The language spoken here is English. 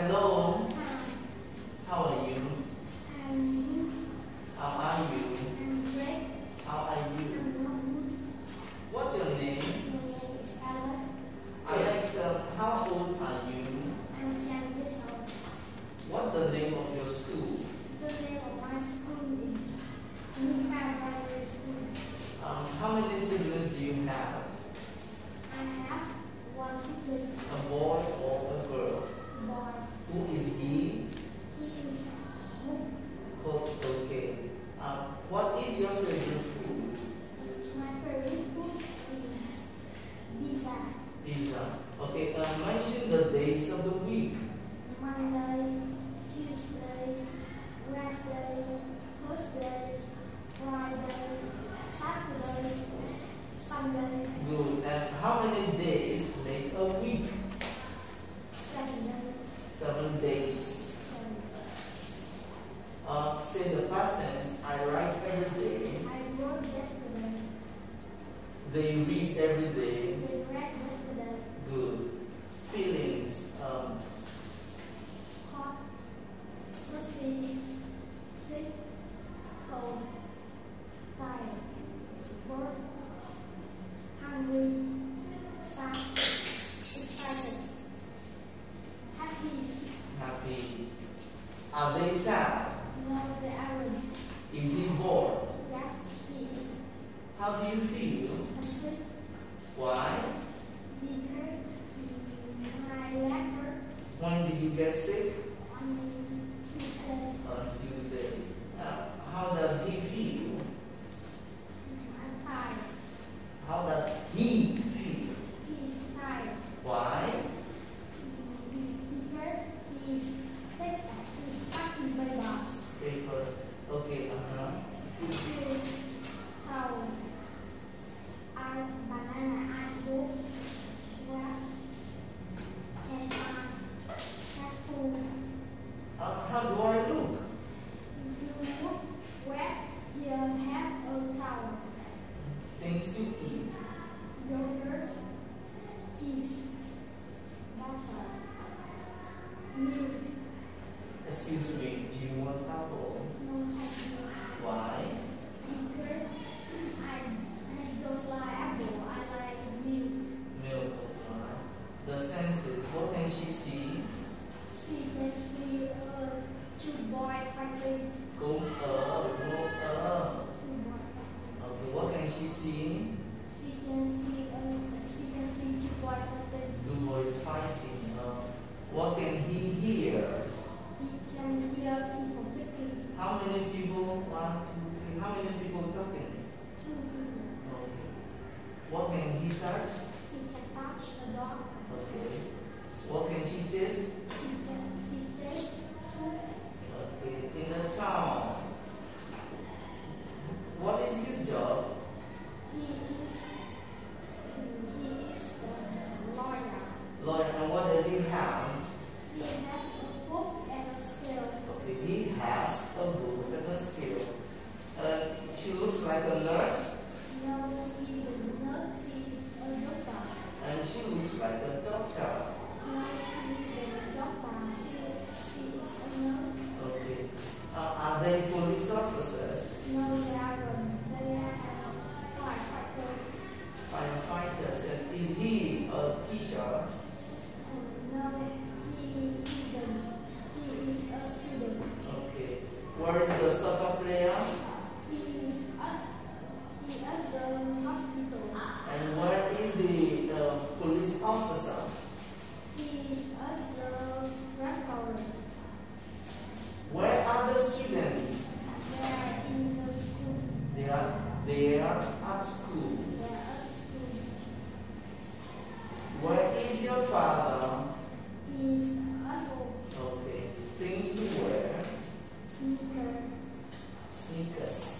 Hello. Pizza. Okay, uh, mention the days of the week. Monday, Tuesday, Wednesday, Thursday, Friday, Saturday, Sunday. Good. And how many days make a week? Seven. Seven days. Uh, say the past tense, I write every day. I wrote yesterday. They read every day. he gets sick Excuse me, do you want apple? Why? drugs? It's attached to the dog. Okay. What can she taste? She can taste Okay. In the town. What is his job? He is, he is a lawyer. Lawyer. And what does he have? He has a book and a scale. Okay. He has a book and a scale. Uh, she looks like a nurse. they police officers? No, they are, they are firefighters. Firefighters. And is he a teacher? Yes.